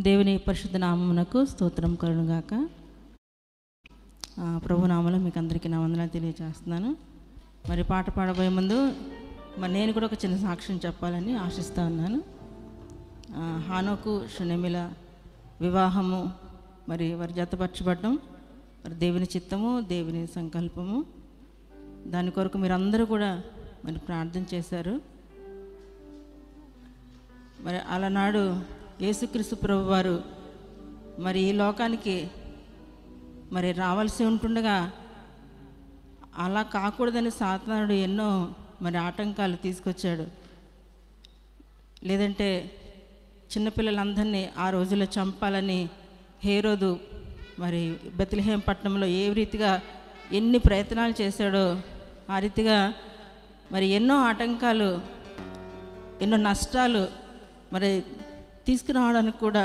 దేవుని పరిశుద్ధ నామమునకు స్తోత్రం కరుణుగాక ప్రభునామలో మీకు అందరికీ నా వందనాలు తెలియజేస్తున్నాను. మరి పాట పాడబోయే ముందు మరి నేను కూడా ఒక చిన్న సాక్ష్యం చెప్పాలని ఆశిస్తూ ఉన్నాను. హానోకు షునెమిల వివాహము మరి వారి జతపరచబడడం మరి దేవుని చిత్తము దేవుని సంకల్పము. దాని కొరకు మీరు అందరూ కూడా మరి ప్రార్థన చేశారు. మరి అలనాడు యేసుక్రీస్తు ప్రభు వారు మరి ఈ లోకానికి మరి రావాల్సి ఉంటుండగా అలా కాకూడదని సాతనాడు ఎన్నో మరి ఆటంకాలు తీసుకొచ్చాడు. లేదంటే చిన్నపిల్లలందరినీ ఆ రోజుల్లో చంపాలని హేరోదు మరి బెత్లహేం పట్టణంలో ఏ రీతిగా ఎన్ని ప్రయత్నాలు చేశాడో ఆ రీతిగా మరి ఎన్నో ఆటంకాలు ఎన్నో నష్టాలు మరి తీసుకురావడానికి కూడా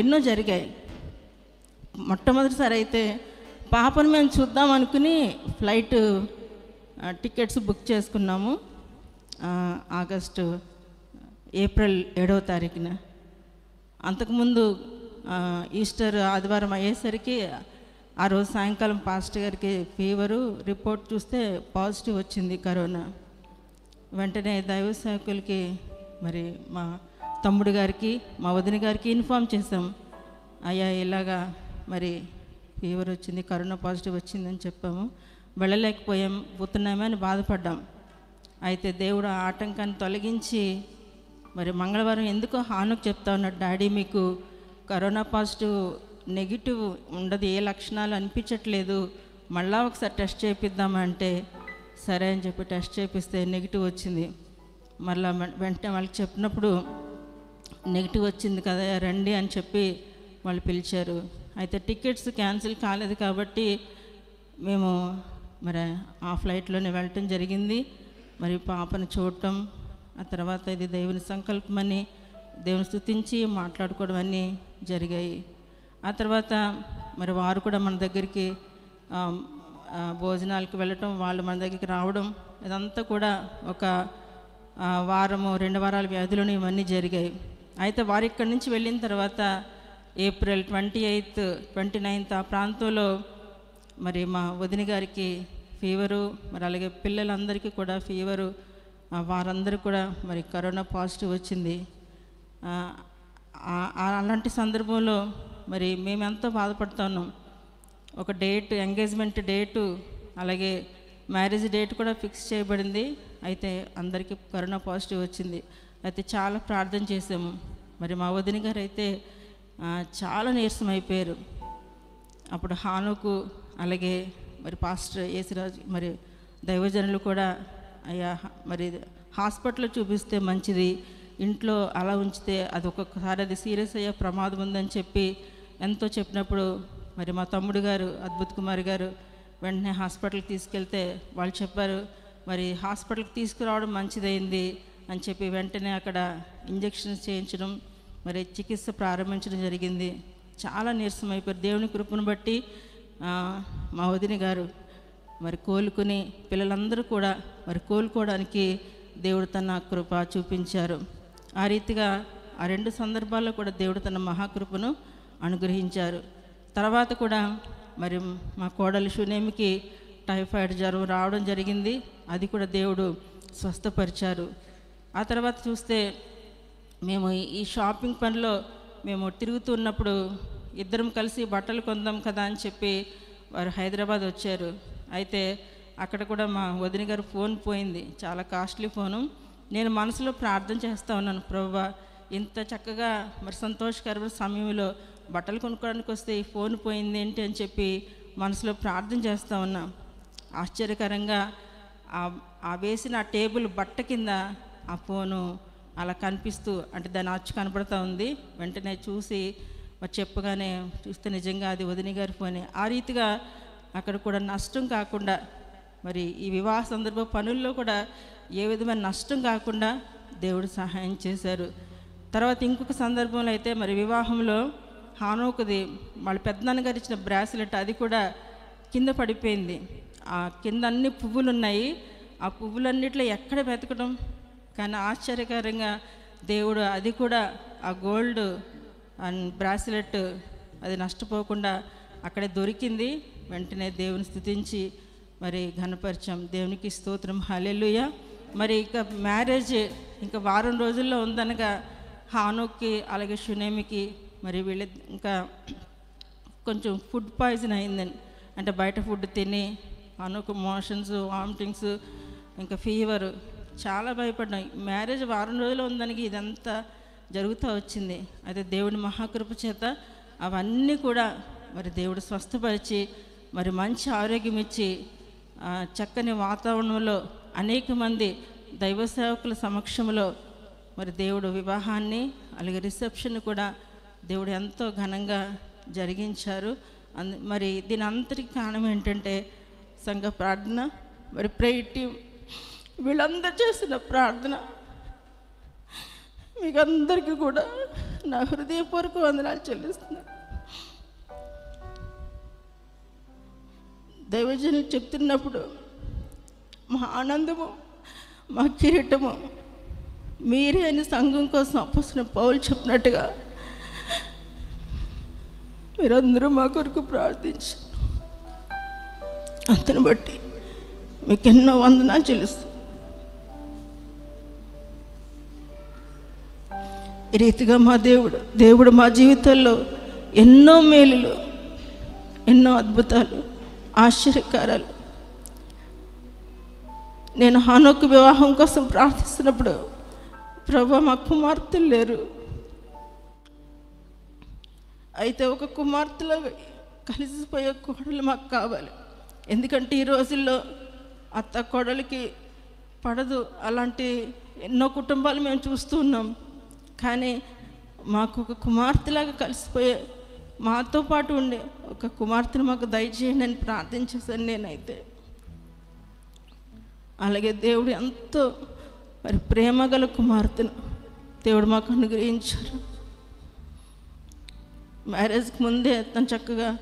ఎన్నో జరిగాయి. మొట్టమొదటిసారి అయితే పాపను మేము చూద్దాం అనుకుని ఫ్లైట్ టికెట్స్ బుక్ చేసుకున్నాము. ఆగస్టు ఏప్రిల్ ఏడవ తారీఖున. అంతకుముందు ఈస్టర్ ఆదివారం అయ్యేసరికి ఆ రోజు సాయంకాలం పాస్టర్ గారికి ఫీవరు. రిపోర్ట్ చూస్తే పాజిటివ్ వచ్చింది కరోనా. వెంటనే దైవ సేవకులకి మరి మా తమ్ముడు గారికి మా వదిన గారికి ఇన్ఫామ్ చేసాం అయ్యా ఇలాగా మరి ఫీవర్ వచ్చింది కరోనా పాజిటివ్ వచ్చిందని చెప్పాము. వెళ్ళలేకపోయాం పోతున్నామే అని బాధపడ్డాం. అయితే దేవుడు ఆ ఆటంకాన్ని తొలగించి మరి మంగళవారం ఎందుకో హానుకు చెప్తా ఉన్నాడు డాడీ మీకు కరోనా పాజిటివ్ నెగిటివ్ ఉండదు ఏ లక్షణాలు అనిపించట్లేదు మళ్ళా ఒకసారి టెస్ట్ చేపిద్దామంటే సరే అని చెప్పి టెస్ట్ చేపిస్తే నెగిటివ్ వచ్చింది. మళ్ళీ వెంటనే వాళ్ళకి చెప్పినప్పుడు నెగిటివ్ వచ్చింది కదా రండి అని చెప్పి వాళ్ళు పిలిచారు. అయితే టికెట్స్ క్యాన్సిల్ కాలేదు కాబట్టి మేము మరి ఆ ఫ్లైట్లోనే వెళ్ళటం జరిగింది. మరి పాపను చూడటం ఆ తర్వాత ఇది దేవుని సంకల్పమని దేవుని స్థుతించి మాట్లాడుకోవడం అన్నీ జరిగాయి. ఆ తర్వాత మరి వారు కూడా మన దగ్గరికి భోజనాలకు వెళ్ళటం వాళ్ళు మన దగ్గరికి రావడం ఇదంతా కూడా ఒక వారము రెండు వారాల వ్యాధులను ఇవన్నీ జరిగాయి. అయితే వారు ఇక్కడి నుంచి వెళ్ళిన తర్వాత April twenty eighth twenty ninth ఆ ప్రాంతంలో మరి మా వదిన గారికి ఫీవరు మరి అలాగే పిల్లలందరికీ కూడా ఫీవరు వారందరూ కూడా మరి కరోనా పాజిటివ్ వచ్చింది. అలాంటి సందర్భంలో మరి మేము ఎంతో ఒక డేట్ ఎంగేజ్మెంట్ డేటు అలాగే మ్యారేజ్ డేట్ కూడా ఫిక్స్ చేయబడింది. అయితే అందరికీ కరోనా పాజిటివ్ వచ్చింది. అయితే చాలా ప్రార్థన చేసాము మరి మా వదిన గారు అయితే చాలా నీరసం అయిపోయారు. అప్పుడు హానుకు అలాగే మరి పాస్టర్ యేసురాజు మరి దైవజనులు కూడా అయ్యా మరి హాస్పిటల్లో చూపిస్తే మంచిది ఇంట్లో అలా ఉంచితే అది ఒక్కొక్కసారి అది సీరియస్ అయ్యే ప్రమాదం ఉందని చెప్పి ఎంతో చెప్పినప్పుడు మరి మా తమ్ముడు గారు అద్భుత్ కుమార్ గారు వెంటనే హాస్పిటల్కి తీసుకెళ్తే వాళ్ళు చెప్పారు మరి హాస్పిటల్కి తీసుకురావడం మంచిదైంది అని చెప్పి వెంటనే అక్కడ ఇంజక్షన్స్ చేయించడం మరి చికిత్స ప్రారంభించడం జరిగింది. చాలా నీరసం అయిపోయారు. దేవుని కృపను బట్టి మా వదిన గారు మరి కోలుకుని పిల్లలందరూ కూడా మరి కోలుకోవడానికి దేవుడు తన కృప చూపించారు. ఆ రీతిగా ఆ రెండు సందర్భాల్లో కూడా దేవుడు తన మహాకృపను అనుగ్రహించారు. తర్వాత కూడా మరి మా కోడలి షునేమికి టైఫాయిడ్ జ్వరం రావడం జరిగింది. అది కూడా దేవుడు స్వస్థపరిచారు. ఆ తర్వాత చూస్తే మేము ఈ- షాపింగ్ పనిలో మేము తిరుగుతున్నప్పుడు ఇద్దరం కలిసి బట్టలు కొందాం కదా అని చెప్పి వారు హైదరాబాద్ వచ్చారు. అయితే అక్కడ కూడా మా వదిన గారు ఫోన్ పోయింది. చాలా కాస్ట్లీ ఫోను. నేను మనసులో ప్రార్థన చేస్తూ ఉన్నాను ప్రభా ఇంత చక్కగా మరి సంతోషకరమైన సమయంలో బట్టలు కొనుక్కోవడానికి వస్తే ఈ ఫోన్ పోయింది ఏంటి అని చెప్పి మనసులో ప్రార్థన చేస్తూ ఉన్నాం. ఆశ్చర్యకరంగా ఆ- ఆ వేసిన ఆ టేబుల్ బట్ట కింద ఆ ఫోను అలా కనిపిస్తూ అంటే దాని అచ్చు కనపడుతూ ఉంది. వెంటనే చూసి మరి చెప్పగానే చూస్తే నిజంగా అది వదిన గారి ఫోనే. ఆ రీతిగా అక్కడ కూడా నష్టం కాకుండా మరి ఈ వివాహ సందర్భ పనుల్లో కూడా ఏ విధమైన నష్టం కాకుండా దేవుడు సహాయం చేశారు. తర్వాత ఇంకొక సందర్భంలో అయితే మరి వివాహంలో హానోకుది వాళ్ళ పెద్దనాన్నగారు ఇచ్చిన బ్రాస్లెట్ అది కూడా కింద పడిపోయింది. ఆ కింద అన్ని పువ్వులు ఉన్నాయి ఆ పువ్వులన్నిట్లో ఎక్కడ వెతకడం కానీ ఆశ్చర్యకరంగా దేవుడు అది కూడా ఆ గోల్డ్ అండ్ బ్రాస్లెట్ అది నష్టపోకుండా అక్కడే దొరికింది. వెంటనే దేవుని స్థుతించి మరి ఘనపరిచం. దేవునికి స్తోత్రం. హల్లెలూయ. మరి ఇక మ్యారేజ్ ఇంకా వారం రోజుల్లో ఉందనగా హానుకి అలాగే షునేమికి మరి వీళ్ళ ఇంకా కొంచెం ఫుడ్ పాయిజన్ అయిందని. అంటే బయట ఫుడ్ తిని అనుకు మోషన్స్ వామిటింగ్స్ ఇంకా ఫీవర్ చాలా భయపడ్డాం మ్యారేజ్ వారం రోజులు ఉందానికి ఇదంతా జరుగుతూ వచ్చింది. అయితే దేవుడి మహాకృప చేత అవన్నీ కూడా మరి దేవుడు స్వస్థపరిచి మరి మంచి ఆరోగ్యం ఇచ్చి చక్కని వాతావరణంలో అనేక మంది దైవ సేవకుల సమక్షంలో మరి దేవుడు వివాహాన్ని అలాగే రిసెప్షన్ కూడా దేవుడు ఎంతో ఘనంగా జరిగించారు. అందు మరి దీని అంతటికి కారణం ఏంటంటే సంఘ ప్రార్థన మరి ప్రేయర్ టీం వీళ్ళందరూ చేసిన ప్రార్థన. మీకు అందరికీ కూడా నా హృదయపూర్వక వందనాలు చెల్లిస్తున్నాను దైవజనులు చెప్తున్నప్పుడు మా ఆనందము మా కిరీటము మీరే అని సంఘం కోసం అప్పసిన పౌలు చెప్పినట్టుగా మీరందరూ మా కొరకు ప్రార్థించారు అతను బట్టి మీకు ఎన్నో వందనాలు చెల్లిస్తుంది ఈ రీతిగా మా దేవుడు దేవుడు మా జీవితంలో ఎన్నో మేలులు ఎన్నో అద్భుతాలు ఆశ్చర్యకారాలు. నేను హానోకు వివాహం కోసం ప్రార్థిస్తున్నప్పుడు ప్రభా మా కుమార్తెలు లేరు. అయితే ఒక కుమార్తెలో కలిసిపోయే కోడలు మాకు కావాలి. ఎందుకంటే ఈ రోజుల్లో అత్త కోడలికి పడదు. అలాంటి ఎన్నో కుటుంబాలు మేము చూస్తూ ఉన్నాం. కానీ మాకు ఒక కుమార్తెలాగా కలిసిపోయే మాతో పాటు ఉండే ఒక కుమార్తెను మాకు దయచేయండి అని ప్రార్థించేసాను నేనైతే. అలాగే దేవుడు ఎంతో మరి ప్రేమ గల కుమార్తెను దేవుడు మాకు అనుగ్రహించారు. మ్యారేజ్కి ముందే తను చక్కగా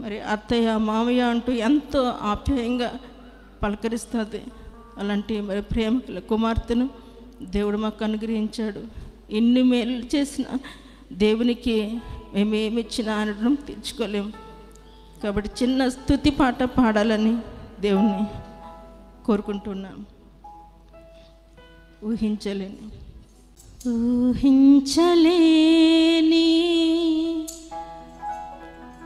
మరి అత్తయ్య మామయ్య అంటూ ఎంతో ఆప్యాయంగా పలకరిస్తుంది. అలాంటి మరి ప్రేమ కుమార్తెను దేవుడు మాకు అనుగ్రహించాడు. ఎన్ని మేలు చేసిన దేవునికి మేమేమి ఇచ్చినా అనడం తీర్చుకోలేము. కాబట్టి చిన్న స్థుతి పాట పాడాలని దేవుణ్ణి కోరుకుంటున్నాం. ఊహించలేని. ఊహించలేని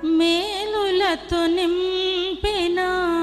మేలులతో నింపినా